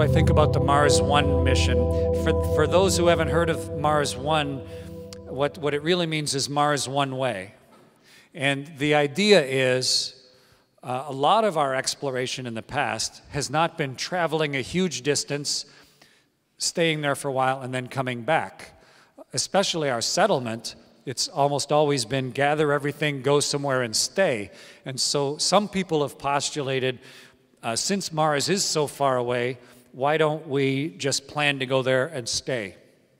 I think about the Mars One mission? For, for those who haven't heard of Mars One, what, what it really means is Mars One Way. And the idea is uh, a lot of our exploration in the past has not been traveling a huge distance, staying there for a while, and then coming back. Especially our settlement, it's almost always been gather everything, go somewhere, and stay. And so some people have postulated uh, since Mars is so far away, why don't we just plan to go there and stay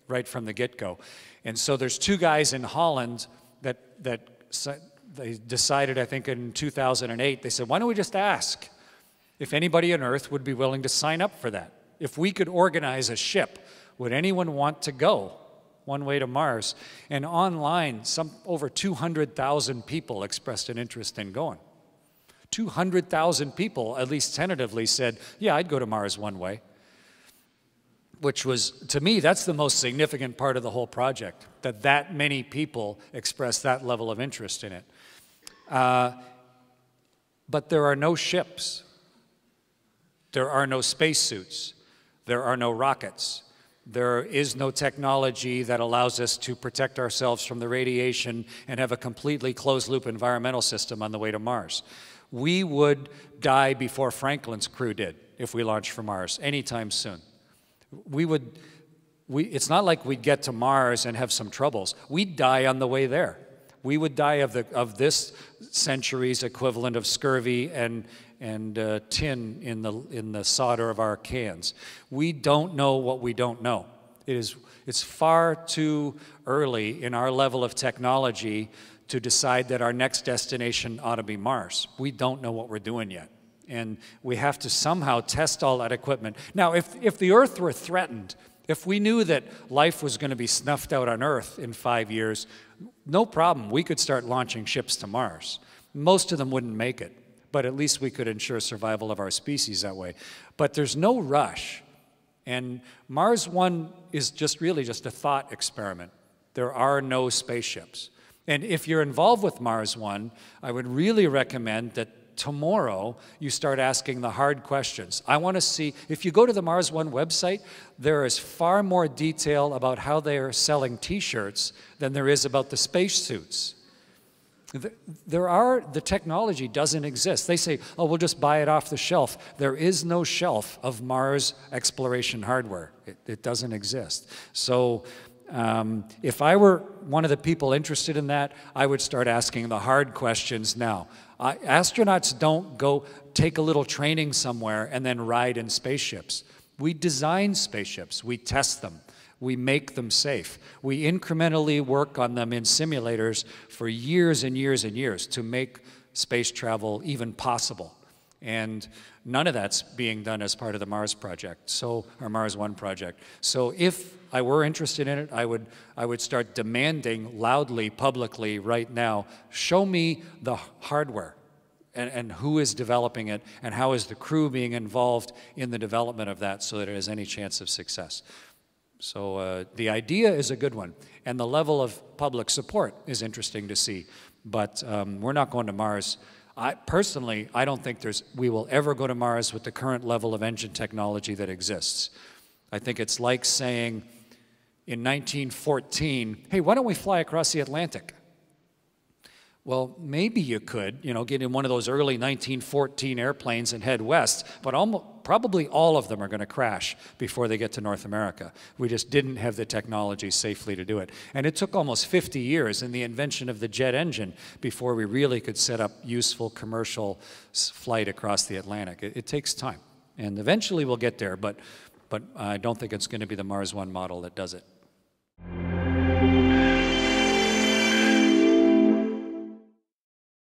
right from the get go? And so there's two guys in Holland that, that they decided, I think in 2008, they said, why don't we just ask if anybody on Earth would be willing to sign up for that? If we could organize a ship, would anyone want to go one way to Mars? And online, some over 200,000 people expressed an interest in going. 200,000 people, at least tentatively, said, Yeah, I'd go to Mars one way. Which was, to me, that's the most significant part of the whole project, that that many people expressed that level of interest in it. Uh, but there are no ships, there are no spacesuits, there are no rockets. There is no technology that allows us to protect ourselves from the radiation and have a completely closed loop environmental system on the way to Mars. We would die before Franklin's crew did if we launched from Mars anytime soon. We would, we, it's not like we'd get to Mars and have some troubles. We'd die on the way there. We would die of, the, of this century's equivalent of scurvy and, and uh, tin in the, in the solder of our cans. We don't know what we don't know. It is, it's far too early in our level of technology to decide that our next destination ought to be Mars. We don't know what we're doing yet. And we have to somehow test all that equipment. Now, if, if the Earth were threatened, if we knew that life was going to be snuffed out on Earth in five years, no problem. We could start launching ships to Mars. Most of them wouldn't make it, but at least we could ensure survival of our species that way. But there's no rush. And Mars One is just really just a thought experiment. There are no spaceships. And if you're involved with Mars One, I would really recommend that tomorrow you start asking the hard questions. I want to see, if you go to the Mars One website, there is far more detail about how they are selling t shirts than there is about the spacesuits. There are, the technology doesn't exist. They say, oh, we'll just buy it off the shelf. There is no shelf of Mars exploration hardware, it, it doesn't exist. So um, if I were one of the people interested in that, I would start asking the hard questions now. Uh, astronauts don't go take a little training somewhere and then ride in spaceships. We design spaceships, we test them, we make them safe. We incrementally work on them in simulators for years and years and years to make space travel even possible. And none of that's being done as part of the Mars project, so our Mars One project. So if I were interested in it, I would I would start demanding loudly, publicly, right now, show me the hardware. And, and who is developing it, and how is the crew being involved in the development of that so that it has any chance of success. So uh, the idea is a good one, and the level of public support is interesting to see. But um, we're not going to Mars I, personally, I don't think there's, we will ever go to Mars with the current level of engine technology that exists. I think it's like saying in 1914, hey, why don't we fly across the Atlantic? Well, maybe you could, you know, get in one of those early 1914 airplanes and head west, but almost, probably all of them are going to crash before they get to North America. We just didn't have the technology safely to do it. And it took almost 50 years in the invention of the jet engine before we really could set up useful commercial flight across the Atlantic. It, it takes time. And eventually we'll get there, but, but I don't think it's going to be the Mars One model that does it.